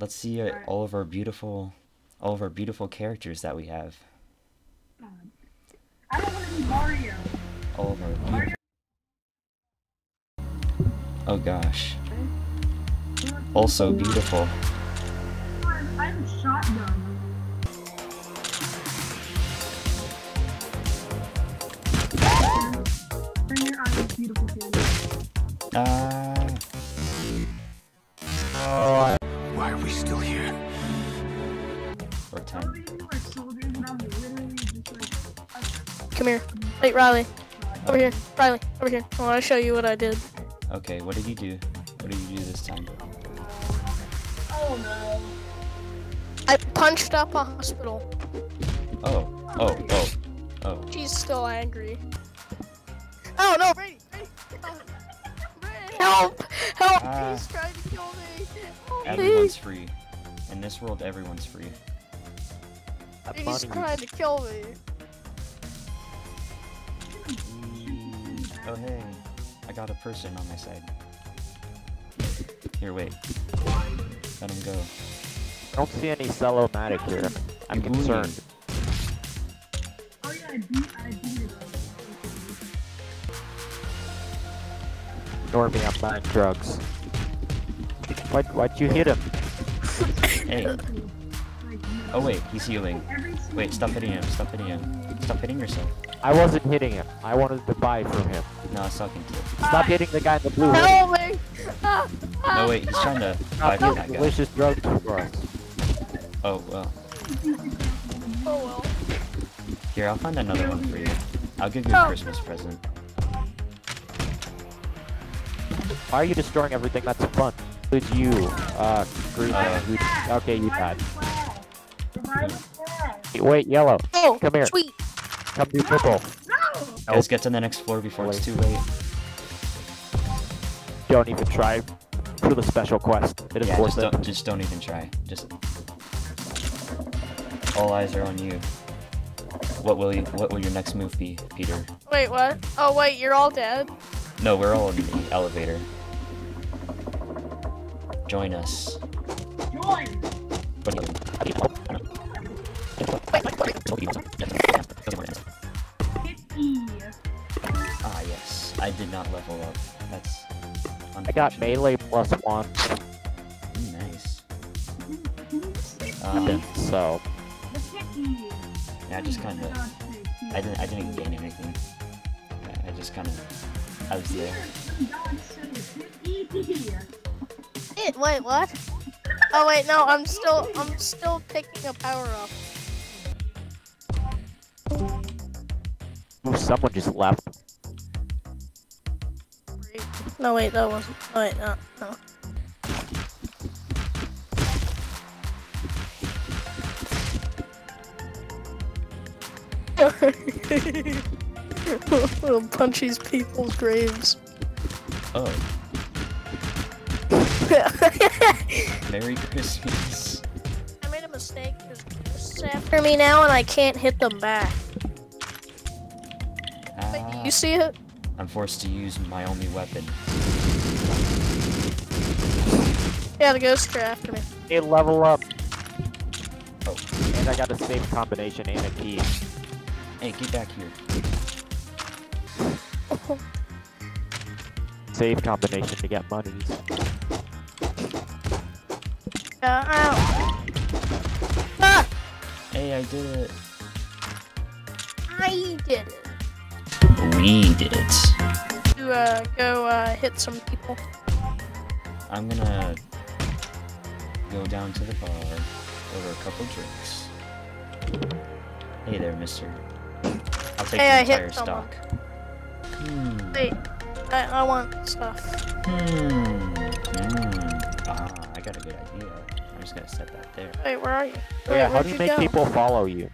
Let's see uh, all of our beautiful, all of our beautiful characters that we have. I don't want to be Mario. All of our. Mario. Oh gosh. Also beautiful. I'm, shotgun. Turn Wait, Riley. Over here. Riley, over here. I want to show you what I did. Okay, what did you do? What did you do this time? Oh no. I punched up a hospital. Oh, oh, oh, oh. She's still angry. Oh no, Brady! Brady! Oh. Brady, Help! Help! Ah. He's trying to kill me! Help Everyone's me! free. In this world, everyone's free. He's trying to kill me. Oh hey, I got a person on my side. Here, wait. Let him go. I don't see any Celomatic here. I'm You concerned. Oh yeah, I beat, I beat. Ignore me, I'm buying drugs. Why'd, why'd you hit him? Hey. Oh wait, he's healing. Wait, stop hitting him. Stop hitting him. Stop hitting yourself. I wasn't hitting him. I wanted to buy from him. No, it's talking to. Stop hitting the guy in the blue hoodie. Help me! No wait, he's trying to buy Stop from getting that guy. delicious drugs for us. Oh well. Oh well. Here, I'll find another one for you. I'll give you a No. Christmas present. Why are you destroying everything that's fun? Did you, uh, Groot, Uh, who- okay, you died. Revive. Wait, yellow, Oh, Come here. Sweet. Come do purple. No! Guys, get to the next floor before it's too late. Don't even try for the special quest. It is Yeah, worth just it. don't, just don't even try. Just all eyes are on you. What will you? What will your next move be, Peter? Wait, what? Oh wait, you're all dead? No, we're all in the elevator. Join us. Join! What do you- I did not level up. That's. I got unfortunate. melee plus one, Nice. Um, so Let's hit E. yeah, I just kind of. I didn't. I didn't gain anything. I- I just kind of. I was there. It, wait, what? Oh wait, no, I'm still, I'm still picking a power up. Ooh, someone just left. No wait, that wasn't. Oh, wait, no, no. Little punch these people's graves. Oh, Merry Christmas. I made a mistake because ghosts after me now and I can't hit them back. Wait, Ah, you see it? I'm forced to use my only weapon. Yeah, the ghosts are after me. Hey, level up. Oh. And I got a save combination and a key. Hey, get back here. Save combination to get monies. Yeah, ow. Ah! Hey, I did it. I did it. We did it. To uh, go uh, hit some people. I'm gonna go down to the bar, order a couple drinks. Hey there, mister. I'll take Hey, I the hit entire someone. stock. Hmm. Wait, I, I want stuff. Hmm. Hmm. Ah, I got a good idea. I'm just gonna set that there. Wait, where are you? Oh, yeah, Wait, how where'd do you make go? people follow you?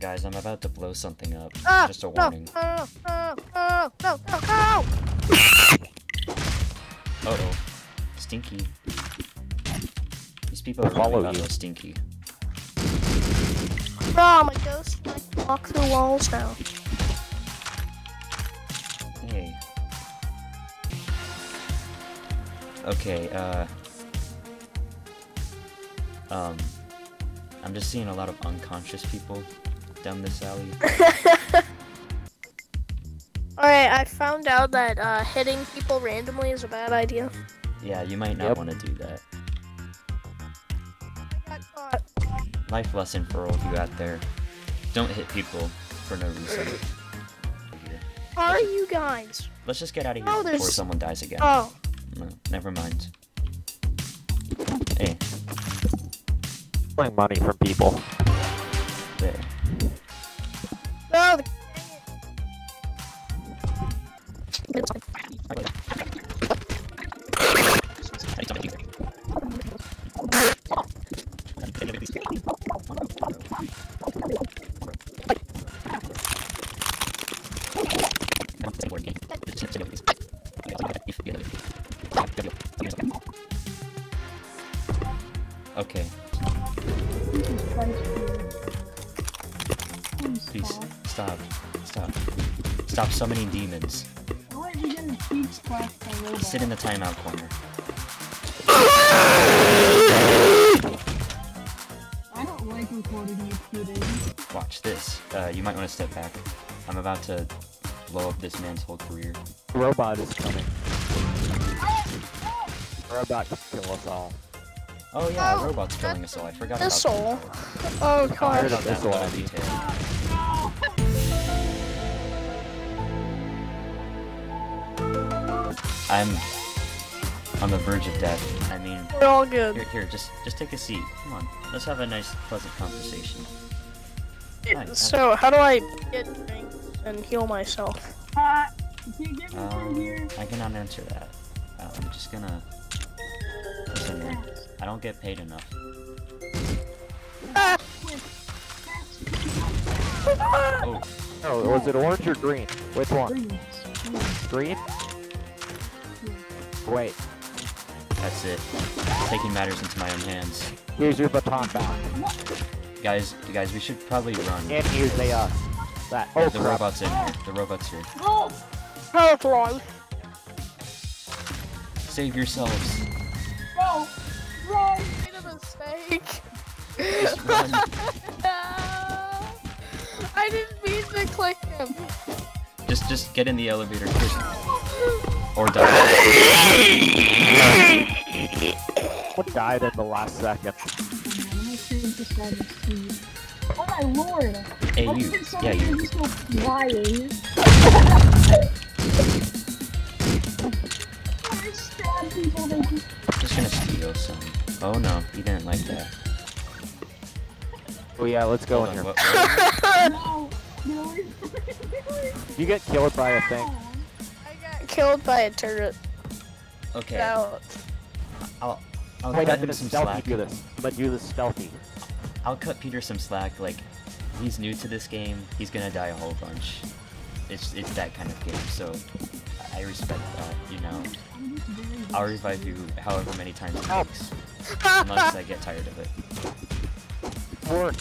Guys, I'm about to blow something up. Ah, Just a no, warning. no, no, no, no, no, no. Uh oh. Stinky. These people are Follow follow you. you. Stinky. Bro, my ghost can like, walk through walls now. Hey. Okay, uh. Um, I'm just seeing a lot of unconscious people down this alley. Alright, I found out that uh, hitting people randomly is a bad idea. Yeah, you might not Yep. want to do that. Got caught. Life lesson for all of you out there. Don't hit people for no reason. Are you guys? Let's just get out of here Oh, before someone dies again. Oh, No, never mind. Hey, Pulling money from people. there. Stop summoning demons. Why did you get a cheek splashed by robot? Sit in the timeout corner. I don't like recording you shooting. Watch this. Uh, you might want to step back. I'm about to blow up this man's whole career. Robot is coming. Robot can kill us all. Oh yeah, Oh, robots killing us all. I forgot about missile. that. Oh I god. heard about that Missile. little detail. I'm on the verge of death. I mean, We're all good. here, here, just, just take a seat. Come on, let's have a nice, pleasant conversation. Hi, hi. So, how do I get drinks and heal myself? Uh, can you get me from Um, here? I cannot answer that. Uh, I'm just gonna. Listen, man, I don't get paid enough. Ah! Oh, Oh, was it orange or green? Which one? Please. Green? Wait, that's it. Taking matters into my own hands. here's your baton back. Guys, you guys, we should probably run. And here's a, uh, that. Oh, the crap. robot's in here. The robot's here. No! Health life. Save yourselves. No! Run! Made a mistake. Just run. I didn't mean to click him. Just, just get in the elevator quick. Or die. What died in the last second? I'm gonna save this guy to see. Oh my lord! Hey, How you. can Yeah, you. just go flying? I stab people, they just Just gonna steal some. Oh no, you didn't like that. Oh yeah, let's go Hold in on, here. what- No! No, wait, wait, wait. You get killed by a thing. I got killed by a turret. Okay, Out. I'll, I'll Wait, cut I'm him gonna some stealthy slack. do this. I'm gonna do this stealthy. I'll cut Peter some slack. Like, he's new to this game. He's gonna die a whole bunch. It's it's that kind of game. So I respect that. You know, I'm just very I'll revive you however many times it Help. takes, unless I get tired of it. Work.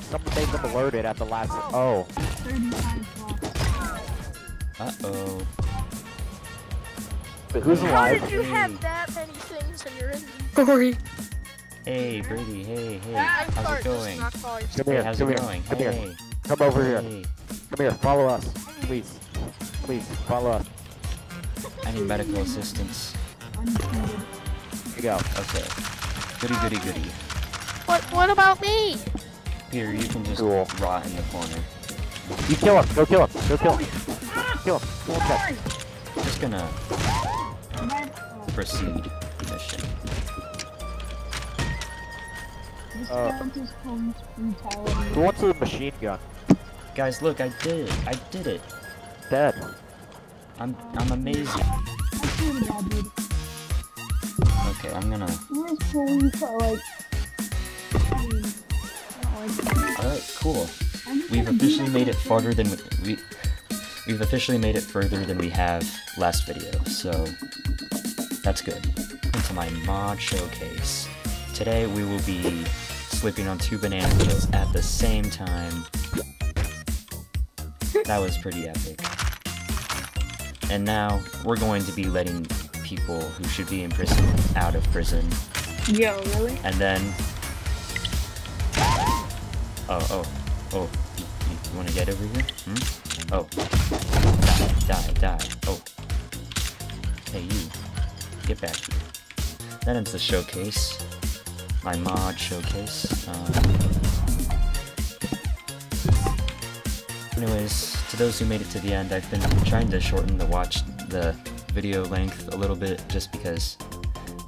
Someone made them alerted at the last. Oh, 30. Uh oh. But who's How alive? did you have that many things in your inventory? Hey Brady. Hey hey. I'm How's sorry, it going? Come Hey, here. how's come it here. going? Come hey. here. Come over here. Come here. Follow us, please. Please follow us. I need medical assistance. Undefeated. Here you go. Okay. Goody goody goody. What? What about me? Peter, you can just Cool. rot in the corner. You kill him. Go kill him. Go kill him. Ah! Kill him. Kill him. Just gonna That, proceed mission. this Uh, counts as police brutality. Who wants a machine gun? Guys, look, I did it. I did it. Dead. I'm I'm amazing. I swear to God, dude. Okay, I'm gonna. Where's police are like... I mean, I don't like that. All right, cool. We've officially made it farther than we. We've officially made it further than we have last video, so that's good. Into my mod showcase. Today we will be slipping on two banana peels at the same time. That was pretty epic. And now we're going to be letting people who should be in prison out of prison. Yo, really? And then Oh, oh, oh. You, you, you wanna get over here? Hmm? Oh. Die, die, die. Oh. Hey, you. Get back here. That ends the showcase. My mod showcase. Um, anyways, to those who made it to the end, I've been trying to shorten the watch the video length a little bit just because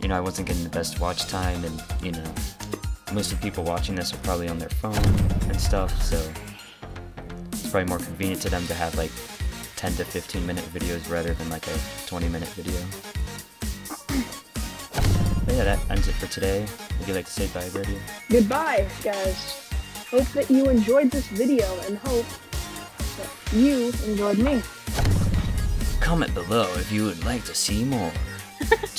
you know I wasn't getting the best watch time and you know most of the people watching this are probably on their phone and stuff, so it's probably more convenient to them to have like 10 to 15 minute videos rather than like a 20 minute video. That ends it for today. Would you like to say bye, Brady? Goodbye, guys. Hope that you enjoyed this video and hope that you enjoyed me. Comment below if you would like to see more.